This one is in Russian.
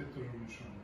ты тоже уменьшаешь.